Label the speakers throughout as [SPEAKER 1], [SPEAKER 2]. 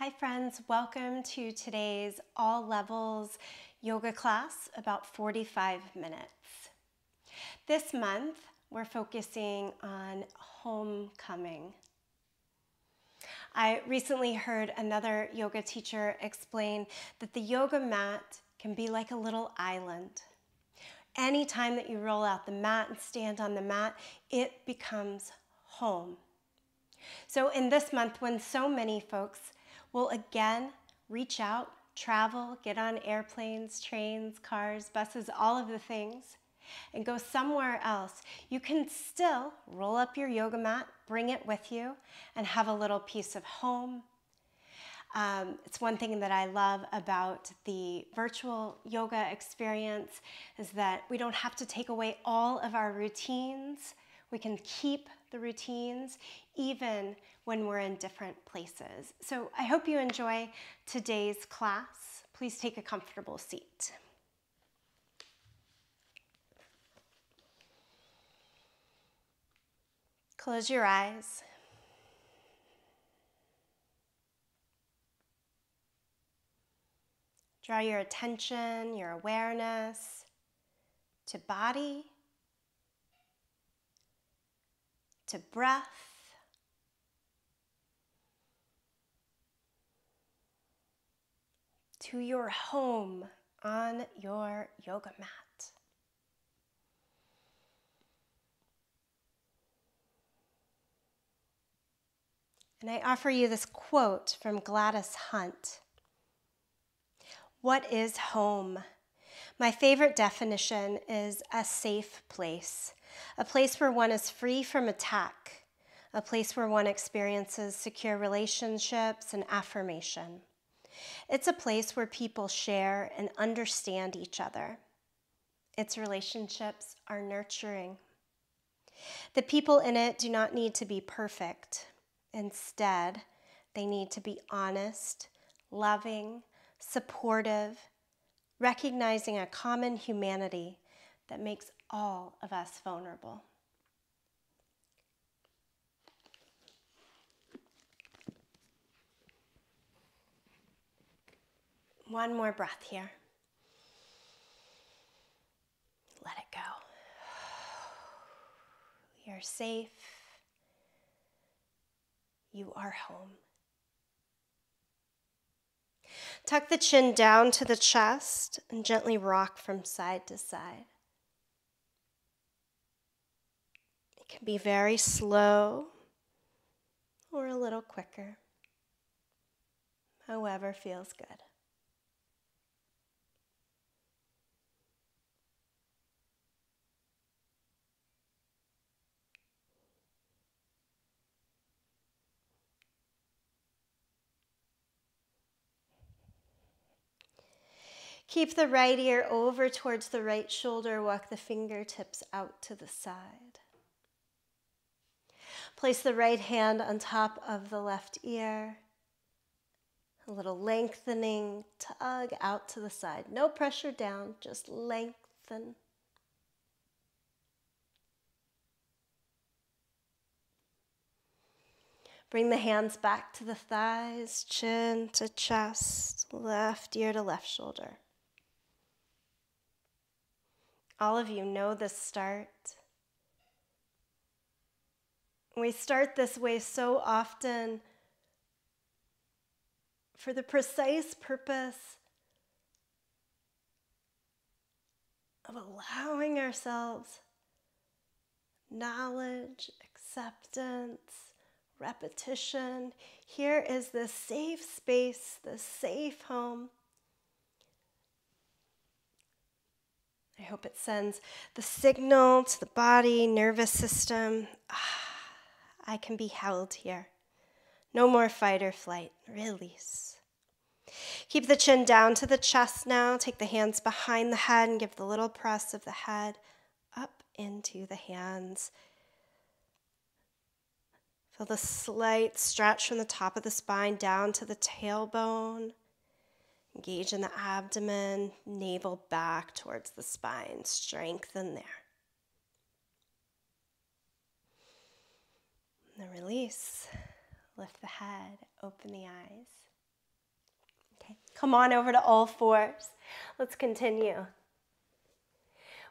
[SPEAKER 1] Hi, friends. Welcome to today's all levels yoga class, about 45 minutes. This month, we're focusing on homecoming. I recently heard another yoga teacher explain that the yoga mat can be like a little island. Anytime that you roll out the mat and stand on the mat, it becomes home. So, in this month, when so many folks will again reach out, travel, get on airplanes, trains, cars, buses, all of the things, and go somewhere else, you can still roll up your yoga mat, bring it with you, and have a little piece of home. Um, it's one thing that I love about the virtual yoga experience is that we don't have to take away all of our routines. We can keep the routines even when we're in different places. So I hope you enjoy today's class. Please take a comfortable seat. Close your eyes. Draw your attention, your awareness to body, to breath, to your home on your yoga mat. And I offer you this quote from Gladys Hunt What is home? My favorite definition is a safe place, a place where one is free from attack, a place where one experiences secure relationships and affirmation. It's a place where people share and understand each other. Its relationships are nurturing. The people in it do not need to be perfect. Instead, they need to be honest, loving, supportive, recognizing a common humanity that makes all of us vulnerable. One more breath here. Let it go. You're safe. You are home. Tuck the chin down to the chest and gently rock from side to side. It can be very slow or a little quicker, however feels good. Keep the right ear over towards the right shoulder. Walk the fingertips out to the side. Place the right hand on top of the left ear. A little lengthening, tug out to the side. No pressure down, just lengthen. Bring the hands back to the thighs, chin to chest, left ear to left shoulder. All of you know the start. We start this way so often for the precise purpose of allowing ourselves knowledge, acceptance, repetition. Here is this safe space, this safe home I hope it sends the signal to the body, nervous system. Ah, I can be held here. No more fight or flight. Release. Keep the chin down to the chest now. Take the hands behind the head and give the little press of the head up into the hands. Feel the slight stretch from the top of the spine down to the tailbone. Engage in the abdomen, navel back towards the spine. Strengthen there. And then release. Lift the head, open the eyes. Okay, come on over to all fours. Let's continue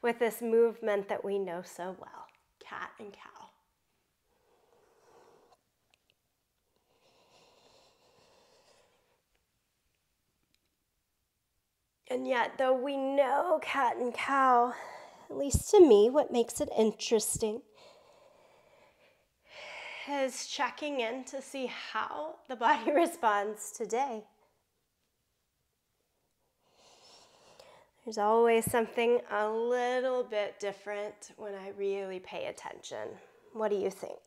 [SPEAKER 1] with this movement that we know so well cat and cow. And yet, though we know cat and cow, at least to me, what makes it interesting is checking in to see how the body responds today. There's always something a little bit different when I really pay attention. What do you think?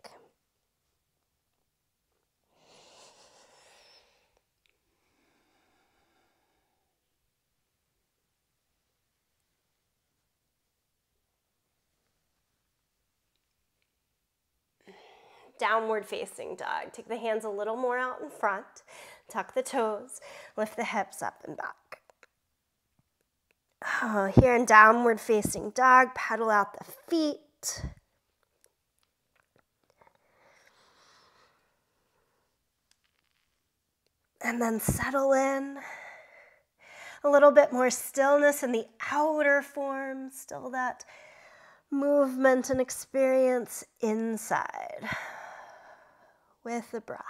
[SPEAKER 1] Downward facing dog. Take the hands a little more out in front, tuck the toes, lift the hips up and back. Oh, here in downward facing dog, pedal out the feet. And then settle in. A little bit more stillness in the outer form, still that movement and experience inside with the breath.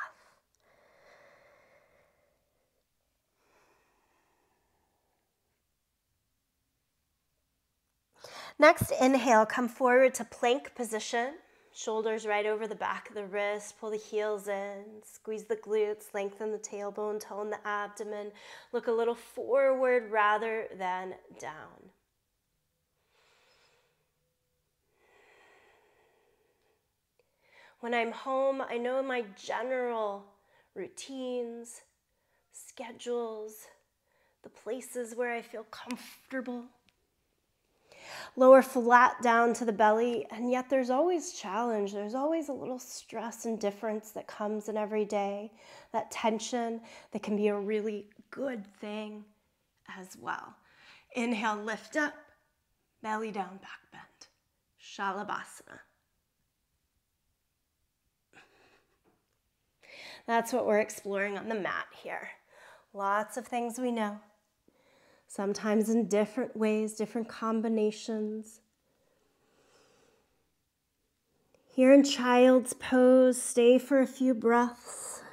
[SPEAKER 1] Next, inhale, come forward to plank position. Shoulders right over the back of the wrist, pull the heels in, squeeze the glutes, lengthen the tailbone, tone the abdomen. Look a little forward rather than down. When I'm home, I know my general routines, schedules, the places where I feel comfortable. Lower flat down to the belly, and yet there's always challenge. There's always a little stress and difference that comes in every day, that tension that can be a really good thing as well. Inhale, lift up, belly down, back bend. Shalabhasana. That's what we're exploring on the mat here. Lots of things we know, sometimes in different ways, different combinations. Here in child's pose, stay for a few breaths.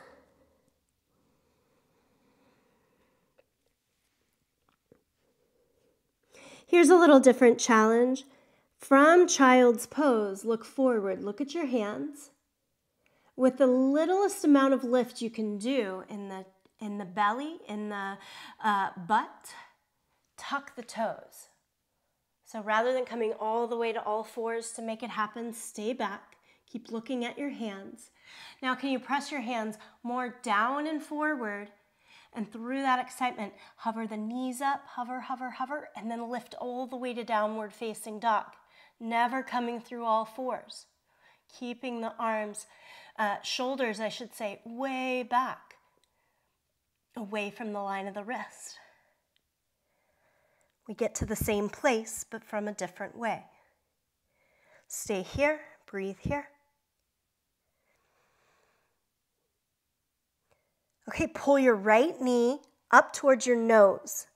[SPEAKER 1] Here's a little different challenge. From child's pose, look forward, look at your hands with the littlest amount of lift you can do in the in the belly, in the uh, butt, tuck the toes. So rather than coming all the way to all fours to make it happen, stay back. Keep looking at your hands. Now, can you press your hands more down and forward? And through that excitement, hover the knees up, hover, hover, hover, and then lift all the way to downward facing dog. Never coming through all fours. Keeping the arms uh, shoulders, I should say, way back, away from the line of the wrist. We get to the same place, but from a different way. Stay here, breathe here. Okay, pull your right knee up towards your nose.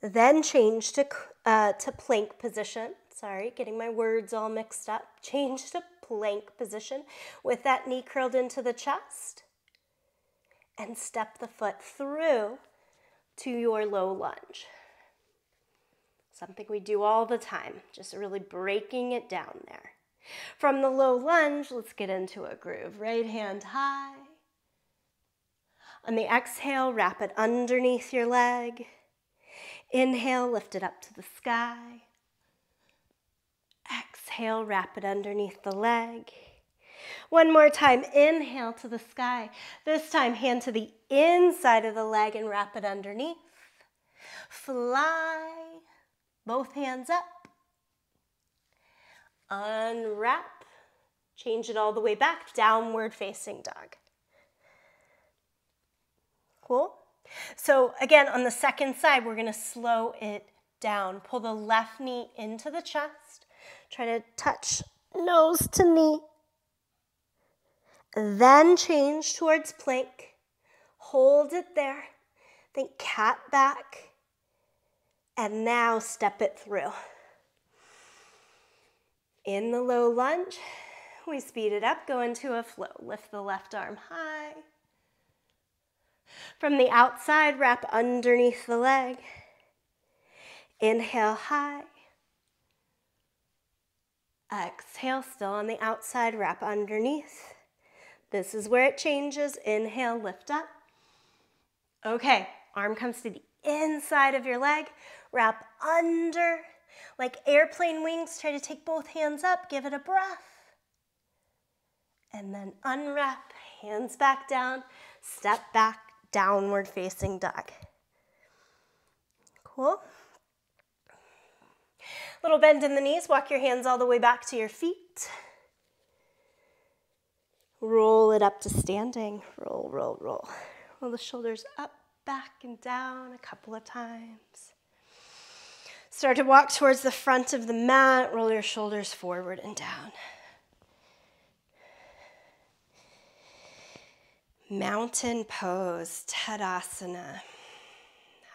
[SPEAKER 1] Then change to, uh, to plank position. Sorry, getting my words all mixed up. Change to plank position with that knee curled into the chest. And step the foot through to your low lunge. Something we do all the time, just really breaking it down there. From the low lunge, let's get into a groove. Right hand high. On the exhale, wrap it underneath your leg. Inhale, lift it up to the sky. Exhale, wrap it underneath the leg. One more time, inhale to the sky. This time, hand to the inside of the leg and wrap it underneath. Fly, both hands up. Unwrap, change it all the way back, downward facing dog. Cool? So again, on the second side, we're gonna slow it down. Pull the left knee into the chest, Try to touch nose to knee. Then change towards plank. Hold it there. Think cat back. And now step it through. In the low lunge, we speed it up, go into a flow. Lift the left arm high. From the outside, wrap underneath the leg. Inhale high. Exhale, still on the outside, wrap underneath. This is where it changes. Inhale, lift up. Okay, arm comes to the inside of your leg. Wrap under. Like airplane wings, try to take both hands up, give it a breath. And then unwrap, hands back down, step back, downward facing dog. Cool. Little bend in the knees, walk your hands all the way back to your feet. Roll it up to standing. Roll, roll, roll. Roll the shoulders up, back, and down a couple of times. Start to walk towards the front of the mat. Roll your shoulders forward and down. Mountain pose, Tadasana.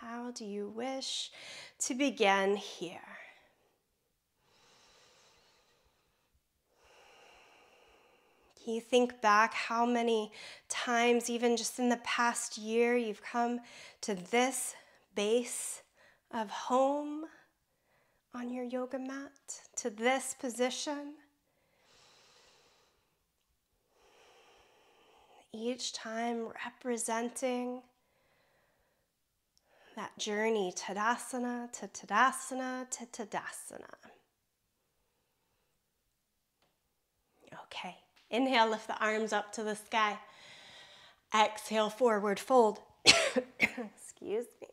[SPEAKER 1] How do you wish to begin here? You think back how many times, even just in the past year, you've come to this base of home on your yoga mat, to this position? Each time representing that journey, Tadasana to Tadasana to Tadasana. Okay. Inhale, lift the arms up to the sky. Exhale, forward fold. Excuse me.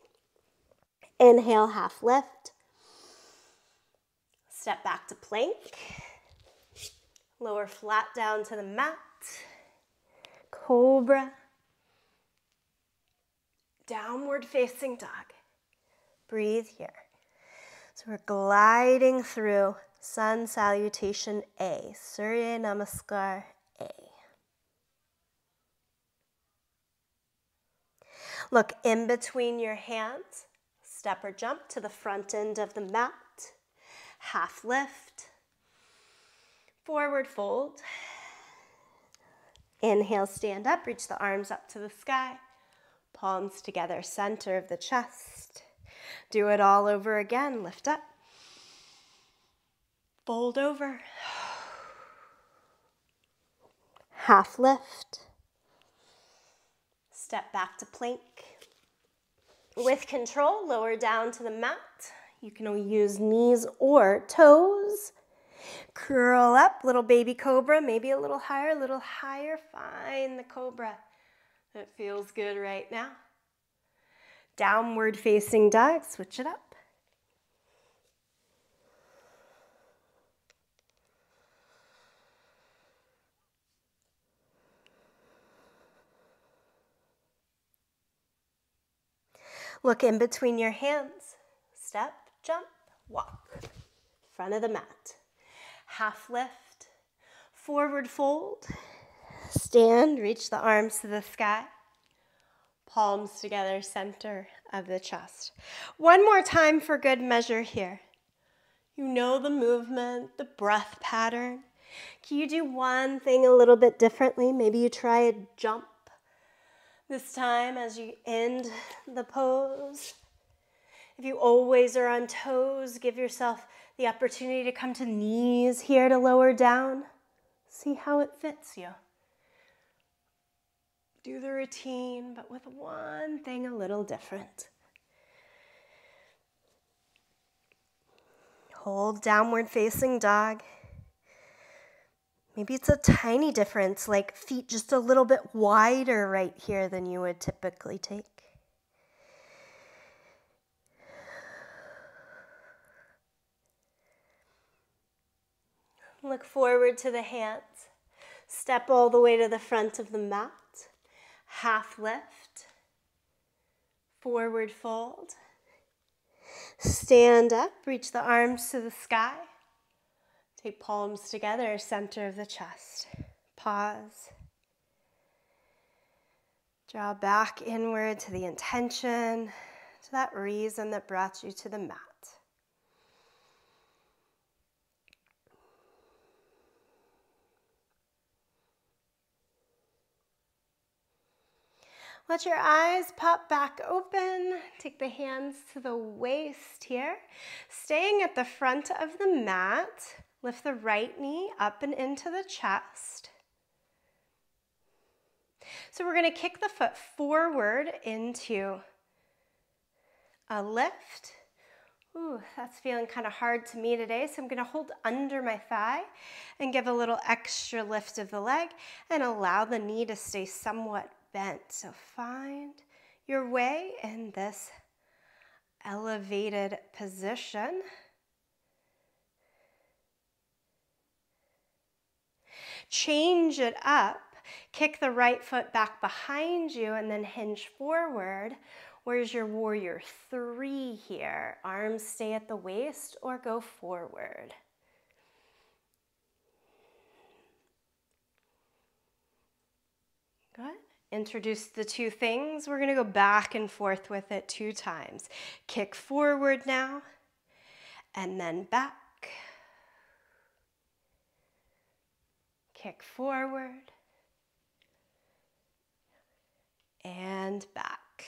[SPEAKER 1] Inhale, half lift. Step back to plank. Lower flat down to the mat. Cobra. Downward facing dog. Breathe here. So we're gliding through Sun Salutation A, Surya Namaskar A. Look in between your hands, step or jump to the front end of the mat, half lift, forward fold. Inhale, stand up, reach the arms up to the sky, palms together, center of the chest. Do it all over again, lift up. Fold over. Half lift. Step back to plank. With control, lower down to the mat. You can use knees or toes. Curl up, little baby cobra, maybe a little higher, a little higher. Find the cobra that feels good right now. Downward facing dog, switch it up. Look in between your hands. Step, jump, walk. Front of the mat. Half lift, forward fold. Stand, reach the arms to the sky. Palms together, center of the chest. One more time for good measure here. You know the movement, the breath pattern. Can you do one thing a little bit differently? Maybe you try a jump this time as you end the pose. If you always are on toes, give yourself the opportunity to come to knees here to lower down. See how it fits you. Do the routine, but with one thing a little different. Hold downward facing dog. Maybe it's a tiny difference, like feet just a little bit wider right here than you would typically take. Look forward to the hands. Step all the way to the front of the mat. Half lift. Forward fold. Stand up, reach the arms to the sky. Take palms together, center of the chest. Pause. Draw back inward to the intention, to that reason that brought you to the mat. Let your eyes pop back open. Take the hands to the waist here. Staying at the front of the mat, lift the right knee up and into the chest. So we're going to kick the foot forward into a lift. Ooh, that's feeling kind of hard to me today. So I'm going to hold under my thigh and give a little extra lift of the leg and allow the knee to stay somewhat bent. So find your way in this elevated position. Change it up. Kick the right foot back behind you and then hinge forward. Where's your warrior three here? Arms stay at the waist or go forward. Good. Introduce the two things. We're going to go back and forth with it two times. Kick forward now, and then back. Kick forward, and back.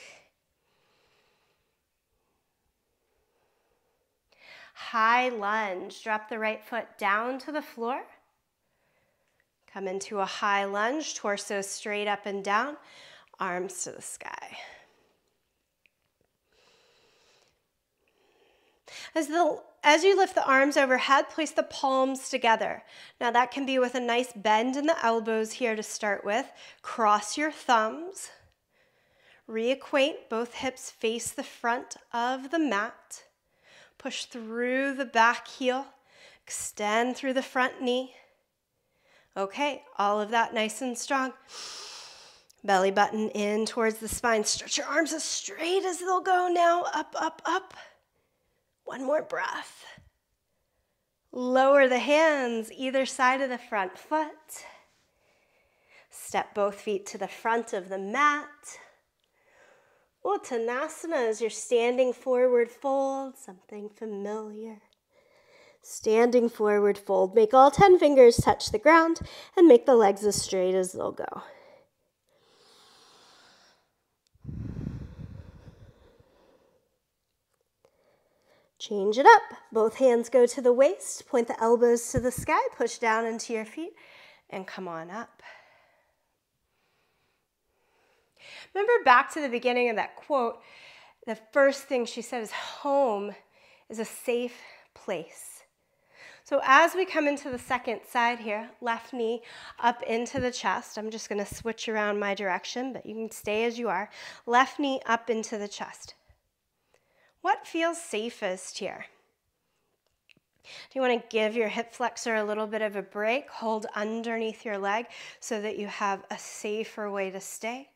[SPEAKER 1] High lunge. Drop the right foot down to the floor. Come into a high lunge, torso straight up and down, arms to the sky. As, the, as you lift the arms overhead, place the palms together. Now that can be with a nice bend in the elbows here to start with. Cross your thumbs. Reacquaint, both hips face the front of the mat. Push through the back heel. Extend through the front knee. Okay, all of that nice and strong. Belly button in towards the spine. Stretch your arms as straight as they'll go now. Up, up, up. One more breath. Lower the hands either side of the front foot. Step both feet to the front of the mat. Uttanasana is your standing forward fold, something familiar. Standing forward fold. Make all 10 fingers touch the ground and make the legs as straight as they'll go. Change it up. Both hands go to the waist. Point the elbows to the sky. Push down into your feet and come on up. Remember back to the beginning of that quote, the first thing she said is home is a safe place. So as we come into the second side here, left knee up into the chest. I'm just going to switch around my direction, but you can stay as you are. Left knee up into the chest. What feels safest here? Do you want to give your hip flexor a little bit of a break? Hold underneath your leg so that you have a safer way to stay.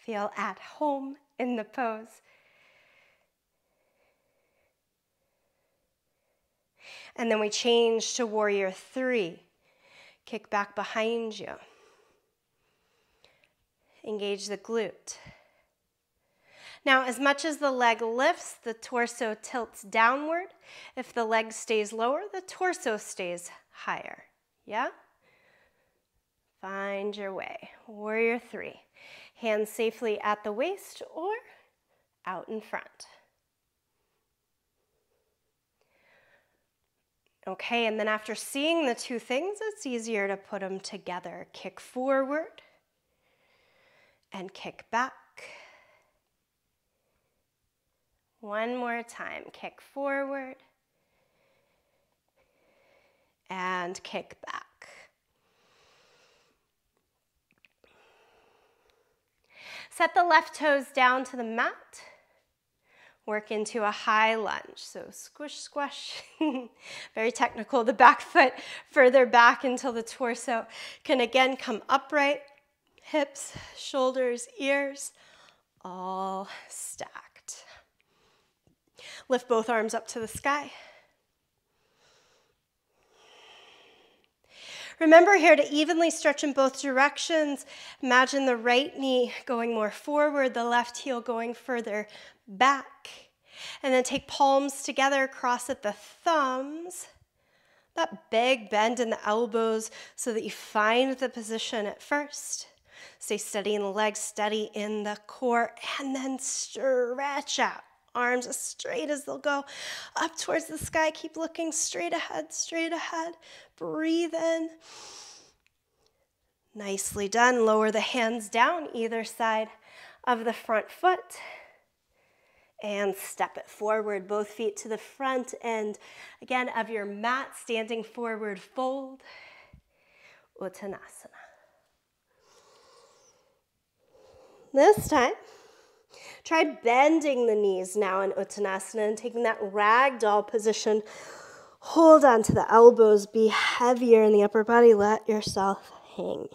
[SPEAKER 1] Feel at home in the pose. And then we change to warrior three. Kick back behind you. Engage the glute. Now, as much as the leg lifts, the torso tilts downward. If the leg stays lower, the torso stays higher. Yeah? Find your way. Warrior three. Hands safely at the waist or out in front. Okay, and then after seeing the two things, it's easier to put them together. Kick forward and kick back. One more time. Kick forward and kick back. Set the left toes down to the mat work into a high lunge. So squish, squash, very technical. The back foot further back until the torso can again come upright, hips, shoulders, ears, all stacked. Lift both arms up to the sky. Remember here to evenly stretch in both directions. Imagine the right knee going more forward, the left heel going further back. And then take palms together, cross at the thumbs. That big bend in the elbows so that you find the position at first. Stay steady in the legs, steady in the core, and then stretch out. Arms as straight as they'll go up towards the sky. Keep looking straight ahead, straight ahead. Breathe in. Nicely done. Lower the hands down either side of the front foot. And step it forward, both feet to the front end, again, of your mat, standing forward fold. Uttanasana. This time, try bending the knees now in Uttanasana and taking that ragdoll position. Hold on to the elbows, be heavier in the upper body, let yourself hang.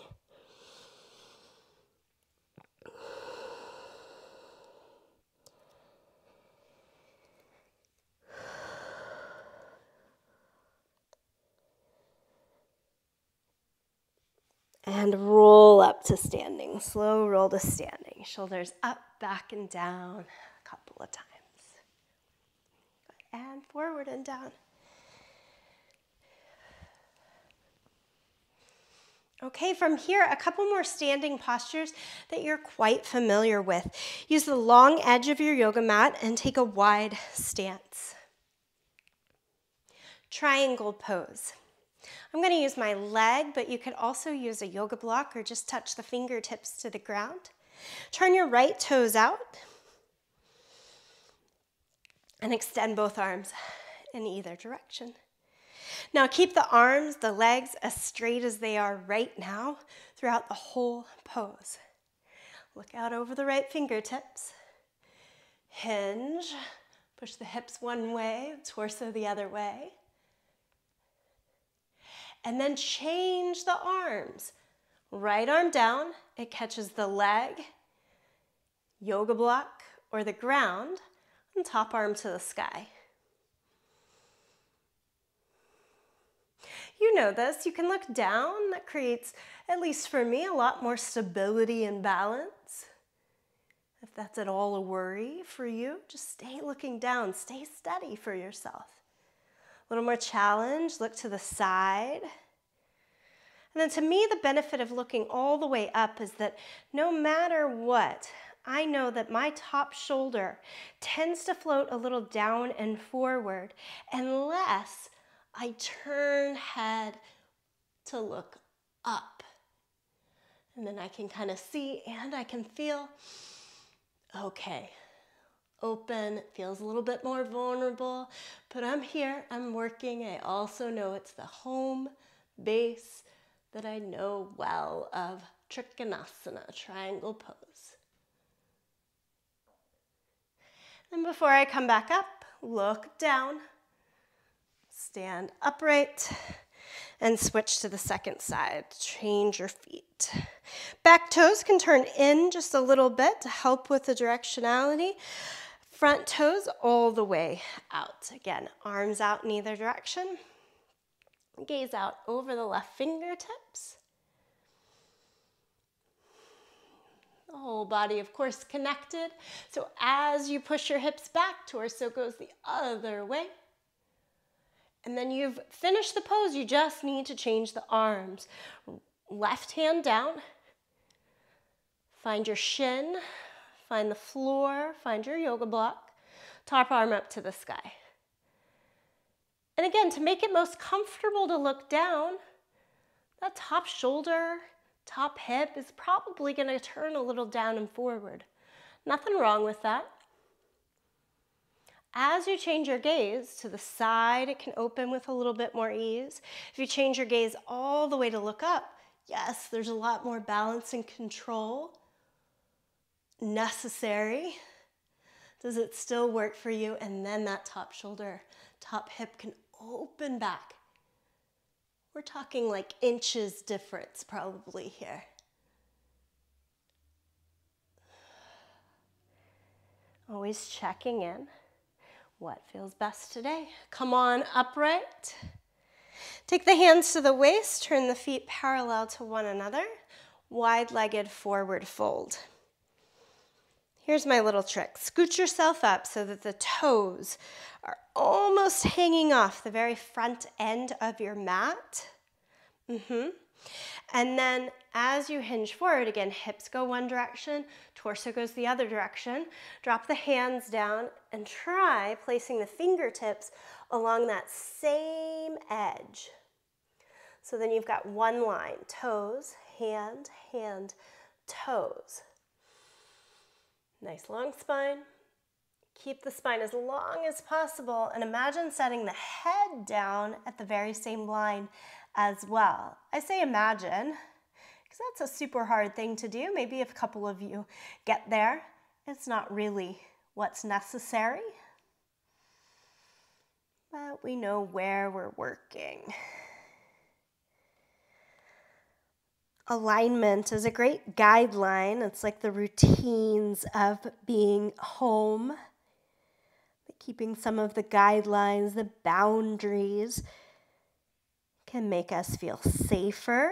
[SPEAKER 1] And roll up to standing. Slow roll to standing. Shoulders up, back, and down a couple of times. And forward and down. Okay, from here, a couple more standing postures that you're quite familiar with. Use the long edge of your yoga mat and take a wide stance. Triangle pose. I'm going to use my leg, but you could also use a yoga block or just touch the fingertips to the ground. Turn your right toes out and extend both arms in either direction. Now keep the arms, the legs as straight as they are right now throughout the whole pose. Look out over the right fingertips. Hinge. Push the hips one way, torso the other way and then change the arms. Right arm down, it catches the leg, yoga block, or the ground, and top arm to the sky. You know this, you can look down, that creates, at least for me, a lot more stability and balance. If that's at all a worry for you, just stay looking down, stay steady for yourself. Little more challenge, look to the side. And then to me, the benefit of looking all the way up is that no matter what, I know that my top shoulder tends to float a little down and forward unless I turn head to look up. And then I can kind of see and I can feel, okay, open, feels a little bit more vulnerable, but I'm here, I'm working. I also know it's the home base that I know well of Trikonasana, triangle pose. And before I come back up, look down, stand upright, and switch to the second side. Change your feet. Back toes can turn in just a little bit to help with the directionality. Front toes all the way out. Again, arms out in either direction. Gaze out over the left fingertips. The whole body, of course, connected. So as you push your hips back, torso goes the other way. And then you've finished the pose, you just need to change the arms. Left hand down, find your shin, find the floor, find your yoga block, top arm up to the sky. And again, to make it most comfortable to look down, that top shoulder, top hip is probably going to turn a little down and forward. Nothing wrong with that. As you change your gaze to the side, it can open with a little bit more ease. If you change your gaze all the way to look up, yes, there's a lot more balance and control necessary. Does it still work for you? And then that top shoulder, top hip can open back. We're talking like inches difference probably here. Always checking in. What feels best today? Come on upright. Take the hands to the waist, turn the feet parallel to one another, wide-legged forward fold. Here's my little trick. Scoot yourself up so that the toes are almost hanging off the very front end of your mat. Mm-hmm. And then as you hinge forward, again, hips go one direction, torso goes the other direction. Drop the hands down and try placing the fingertips along that same edge. So then you've got one line, toes, hand, hand, toes. Nice long spine. Keep the spine as long as possible and imagine setting the head down at the very same line as well. I say imagine because that's a super hard thing to do. Maybe if a couple of you get there, it's not really what's necessary, but we know where we're working. Alignment is a great guideline. It's like the routines of being home, keeping some of the guidelines, the boundaries can make us feel safer.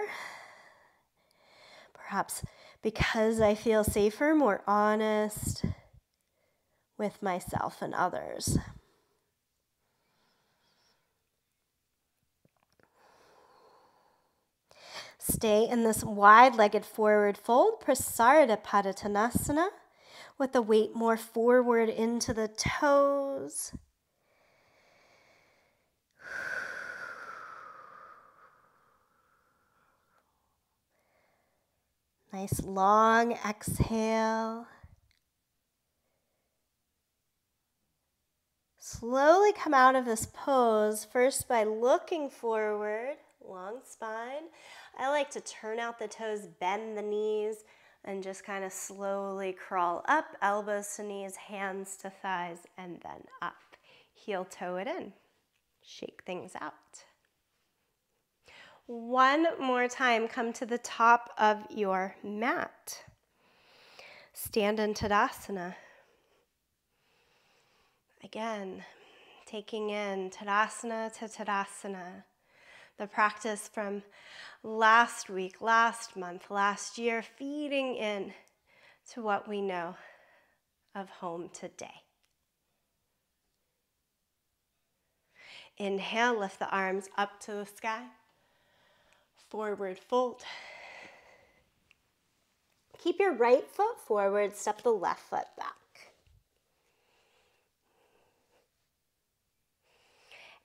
[SPEAKER 1] Perhaps because I feel safer, more honest with myself and others. Stay in this wide-legged forward fold, Prasarita Padottanasana, with the weight more forward into the toes. Nice long exhale. Slowly come out of this pose, first by looking forward, long spine. I like to turn out the toes, bend the knees, and just kind of slowly crawl up, elbows to knees, hands to thighs, and then up. Heel toe it in. Shake things out. One more time, come to the top of your mat. Stand in Tadasana. Again, taking in Tadasana to Tadasana the practice from last week, last month, last year, feeding in to what we know of home today. Inhale, lift the arms up to the sky. Forward fold. Keep your right foot forward, step the left foot back.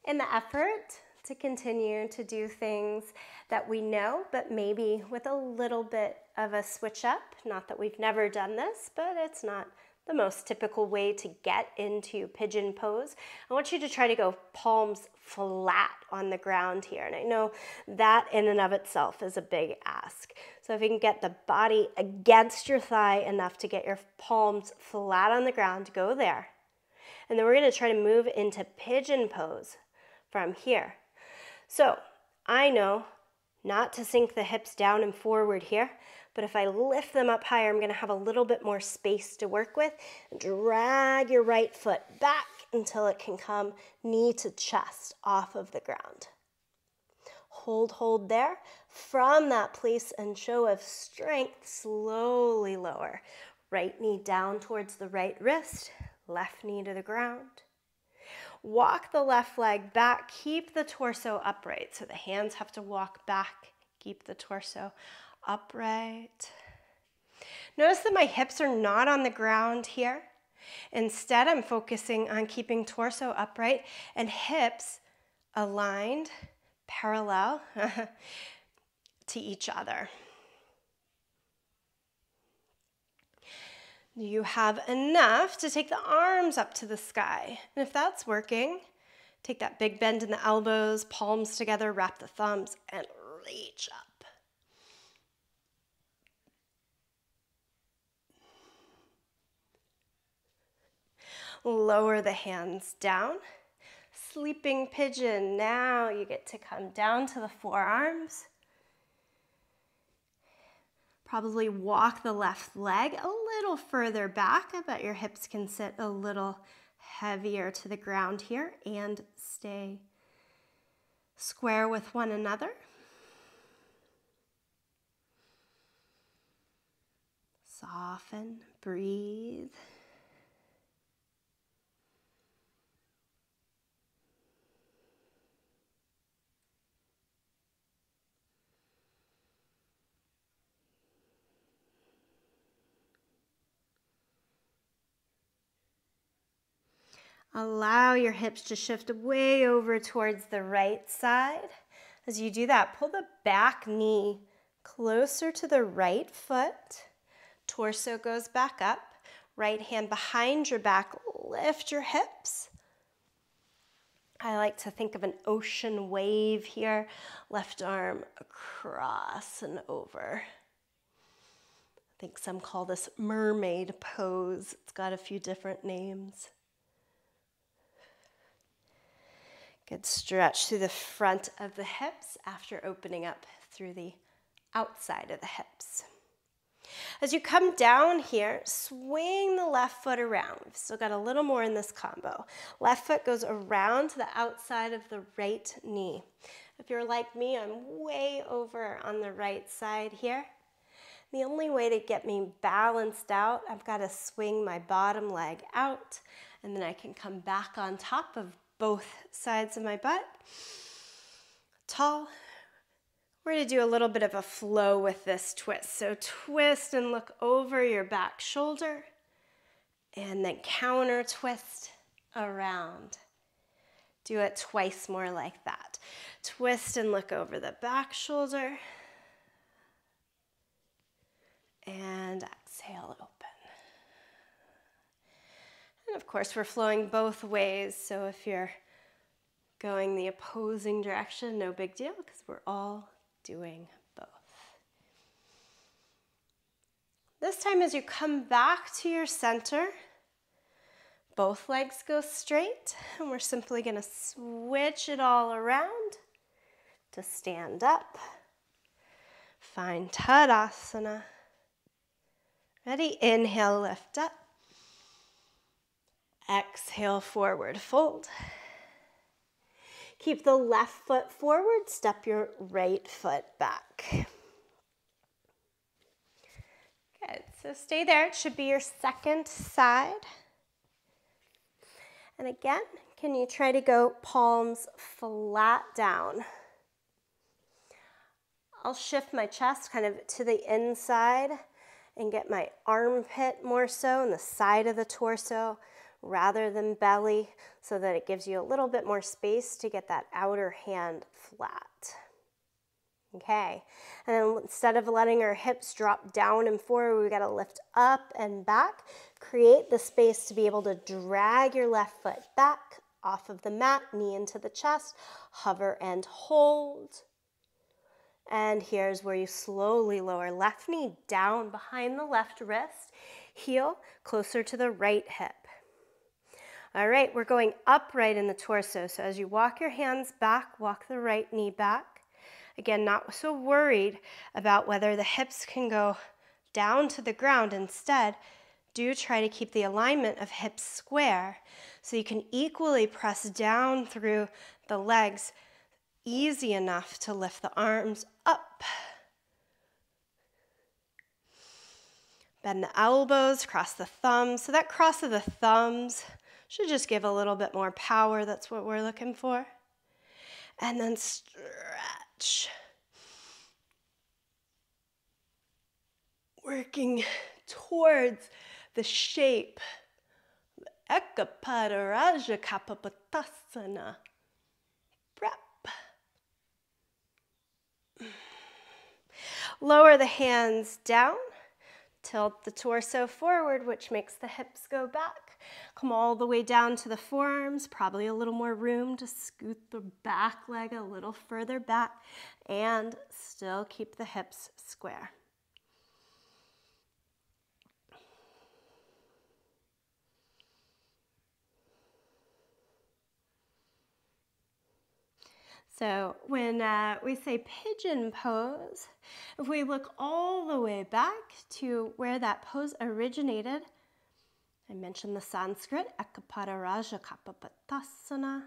[SPEAKER 1] In the effort to continue to do things that we know, but maybe with a little bit of a switch up. Not that we've never done this, but it's not the most typical way to get into pigeon pose. I want you to try to go palms flat on the ground here. And I know that in and of itself is a big ask. So if you can get the body against your thigh enough to get your palms flat on the ground, go there. And then we're gonna try to move into pigeon pose from here. So I know not to sink the hips down and forward here, but if I lift them up higher, I'm gonna have a little bit more space to work with. Drag your right foot back until it can come knee to chest off of the ground. Hold, hold there. From that place and show of strength, slowly lower. Right knee down towards the right wrist, left knee to the ground. Walk the left leg back, keep the torso upright. So the hands have to walk back, keep the torso upright. Notice that my hips are not on the ground here. Instead, I'm focusing on keeping torso upright and hips aligned, parallel to each other. You have enough to take the arms up to the sky. And if that's working, take that big bend in the elbows, palms together, wrap the thumbs, and reach up. Lower the hands down. Sleeping pigeon. Now you get to come down to the forearms Probably walk the left leg a little further back. I bet your hips can sit a little heavier to the ground here and stay square with one another. Soften, breathe. Allow your hips to shift way over towards the right side. As you do that, pull the back knee closer to the right foot. Torso goes back up. Right hand behind your back. Lift your hips. I like to think of an ocean wave here. Left arm across and over. I think some call this mermaid pose. It's got a few different names. Good stretch through the front of the hips after opening up through the outside of the hips. As you come down here, swing the left foot around. We've still got a little more in this combo. Left foot goes around to the outside of the right knee. If you're like me, I'm way over on the right side here. The only way to get me balanced out, I've got to swing my bottom leg out and then I can come back on top of both sides of my butt. Tall. We're to do a little bit of a flow with this twist. So twist and look over your back shoulder and then counter twist around. Do it twice more like that. Twist and look over the back shoulder. And exhale. And of course, we're flowing both ways. So if you're going the opposing direction, no big deal because we're all doing both. This time, as you come back to your center, both legs go straight, and we're simply going to switch it all around to stand up. Find Tadasana. Ready? Inhale, lift up. Exhale, forward fold. Keep the left foot forward, step your right foot back. Good, so stay there. It should be your second side. And again, can you try to go palms flat down? I'll shift my chest kind of to the inside and get my armpit more so and the side of the torso rather than belly so that it gives you a little bit more space to get that outer hand flat. Okay, and then instead of letting our hips drop down and forward, we gotta lift up and back. Create the space to be able to drag your left foot back off of the mat, knee into the chest, hover and hold. And here's where you slowly lower left knee down behind the left wrist, heel closer to the right hip. All right, we're going upright in the torso. So as you walk your hands back, walk the right knee back. Again, not so worried about whether the hips can go down to the ground. Instead, do try to keep the alignment of hips square so you can equally press down through the legs easy enough to lift the arms up. Bend the elbows, cross the thumbs. So that cross of the thumbs should just give a little bit more power. That's what we're looking for. And then stretch. Working towards the shape. Ekapadaraja Kapapatasana. Prep. Lower the hands down. Tilt the torso forward, which makes the hips go back. Come all the way down to the forearms, probably a little more room to scoot the back leg a little further back and still keep the hips square. So when uh, we say pigeon pose, if we look all the way back to where that pose originated, I mentioned the Sanskrit, Ekapada Raja Kapapatasana,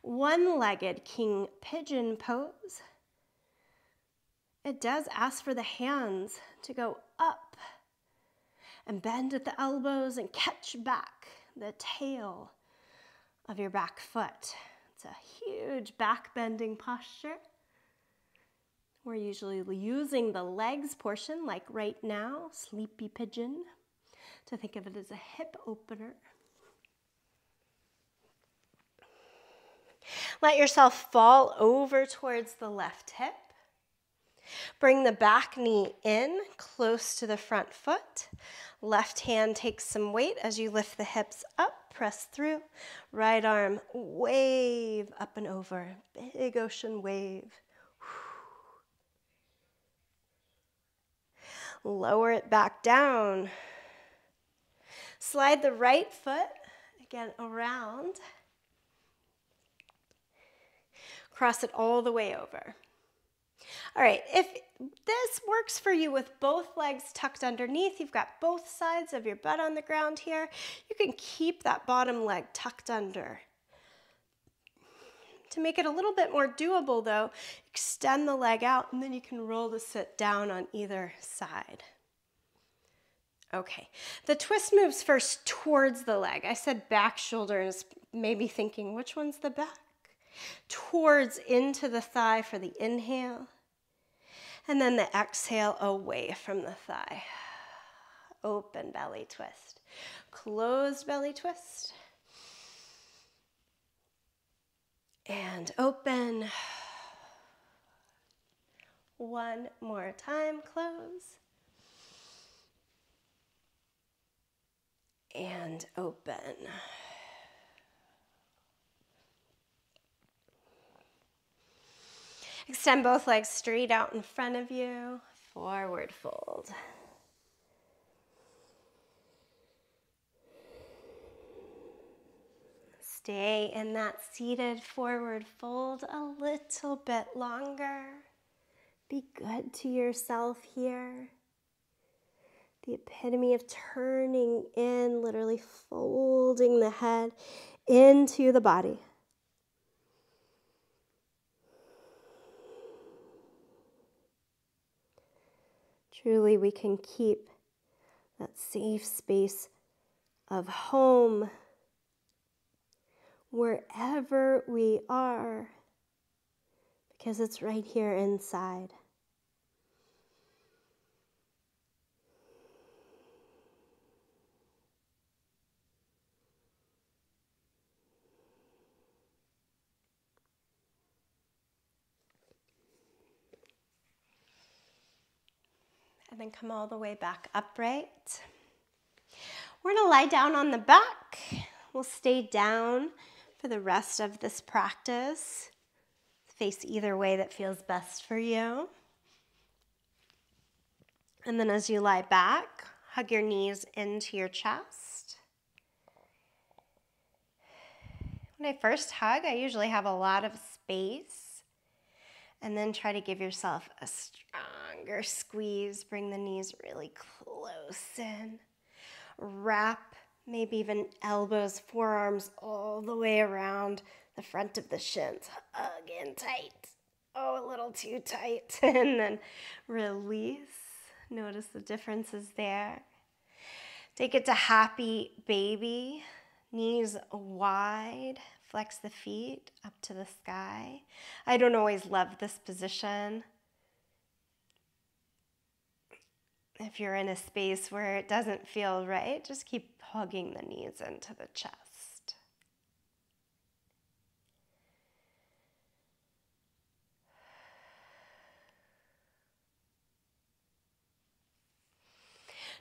[SPEAKER 1] one legged king pigeon pose. It does ask for the hands to go up and bend at the elbows and catch back the tail of your back foot. It's a huge back bending posture. We're usually using the legs portion, like right now, sleepy pigeon, to think of it as a hip opener. Let yourself fall over towards the left hip. Bring the back knee in close to the front foot. Left hand takes some weight as you lift the hips up, press through. Right arm, wave up and over. Big ocean wave. Lower it back down. Slide the right foot again around. Cross it all the way over. All right, if this works for you with both legs tucked underneath, you've got both sides of your butt on the ground here, you can keep that bottom leg tucked under. To make it a little bit more doable though, extend the leg out and then you can roll the sit down on either side. Okay, the twist moves first towards the leg. I said back shoulder shoulders, maybe thinking which one's the back? Towards into the thigh for the inhale. And then the exhale away from the thigh. Open belly twist. Closed belly twist. And open. One more time, close. And open. Extend both legs straight out in front of you. Forward fold. Stay in that seated forward fold a little bit longer. Be good to yourself here. The epitome of turning in, literally folding the head into the body. Truly, we can keep that safe space of home wherever we are because it's right here inside. And then come all the way back upright. We're gonna lie down on the back. We'll stay down for the rest of this practice. Face either way that feels best for you. And then as you lie back, hug your knees into your chest. When I first hug, I usually have a lot of space. And then try to give yourself a stronger squeeze. Bring the knees really close in. Wrap, maybe even elbows, forearms all the way around the front of the shins. Hug in tight. Oh, a little too tight. and then release. Notice the differences there. Take it to happy baby. Knees wide. Flex the feet up to the sky. I don't always love this position. If you're in a space where it doesn't feel right, just keep hugging the knees into the chest.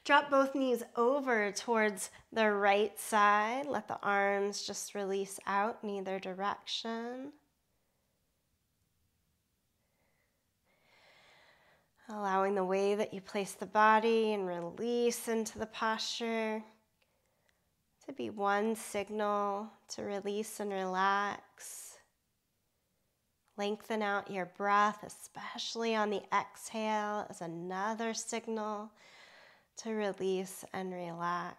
[SPEAKER 1] Drop both knees over towards the right side. Let the arms just release out in either direction. Allowing the way that you place the body and release into the posture to be one signal to release and relax. Lengthen out your breath, especially on the exhale, as another signal to release and relax.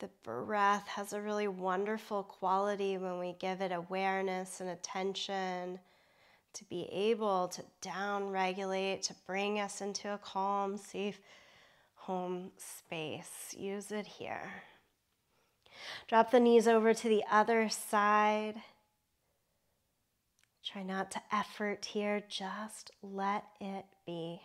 [SPEAKER 1] The breath has a really wonderful quality when we give it awareness and attention to be able to down regulate, to bring us into a calm, safe home space. Use it here. Drop the knees over to the other side. Try not to effort here, just let it be.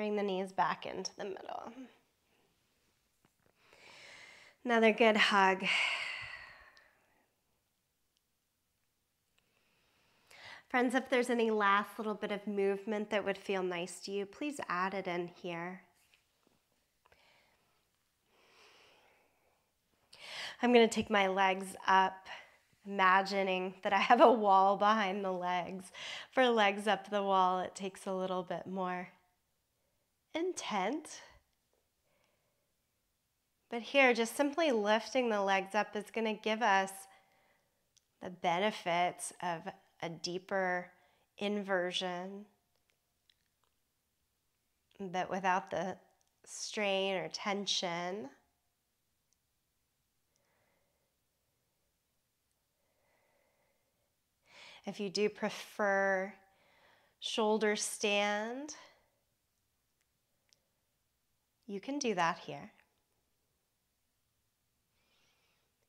[SPEAKER 1] Bring the knees back into the middle. Another good hug. Friends, if there's any last little bit of movement that would feel nice to you, please add it in here. I'm going to take my legs up, imagining that I have a wall behind the legs. For legs up the wall, it takes a little bit more intent. But here, just simply lifting the legs up is going to give us the benefits of a deeper inversion, but without the strain or tension. If you do prefer shoulder stand, you can do that here.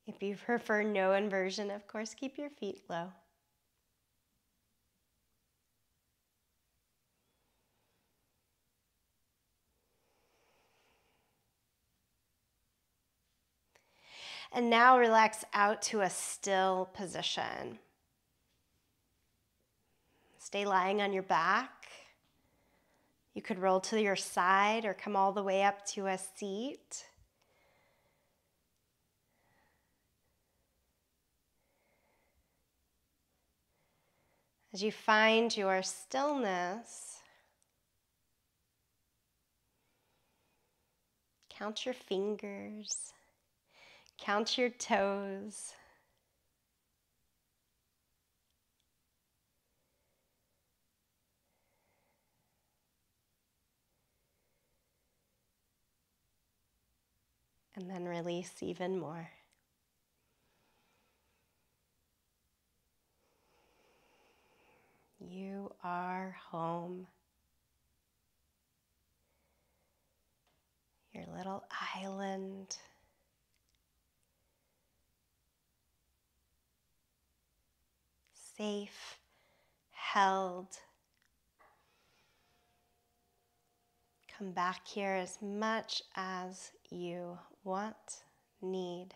[SPEAKER 1] If you prefer no inversion, of course, keep your feet low. And now relax out to a still position. Stay lying on your back. You could roll to your side or come all the way up to a seat. As you find your stillness, count your fingers, count your toes. And then release even more. You are home. Your little island. Safe, held. Come back here as much as you want, need.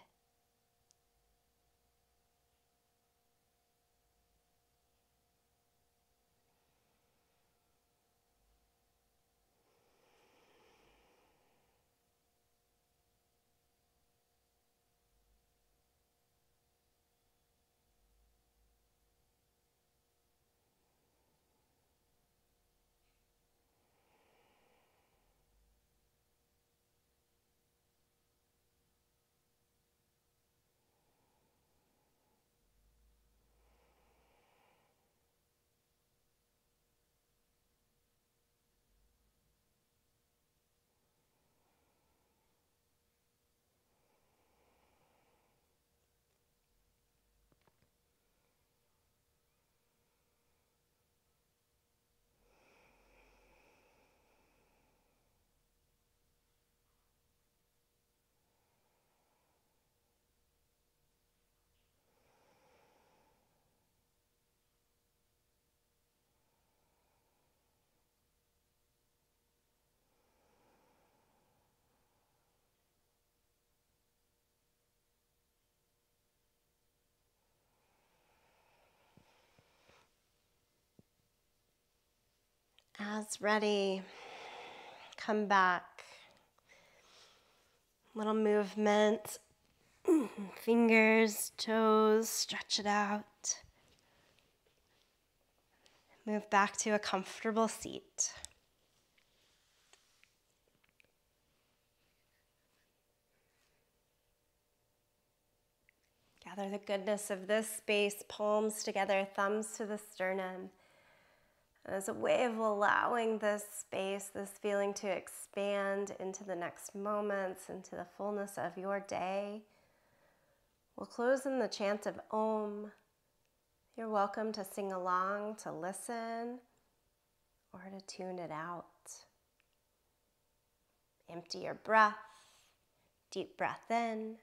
[SPEAKER 1] As ready, come back. Little movement, fingers, toes, stretch it out. Move back to a comfortable seat. Gather the goodness of this space, palms together, thumbs to the sternum. As a way of allowing this space, this feeling to expand into the next moments, into the fullness of your day, we'll close in the chant of Om. You're welcome to sing along, to listen, or to tune it out. Empty your breath, deep breath in.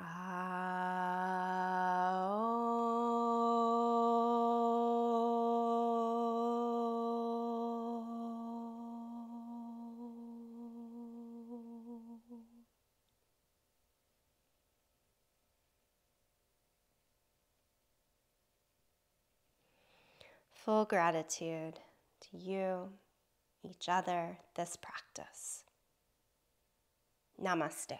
[SPEAKER 1] Ah. Full gratitude to you, each other, this practice. Namaste.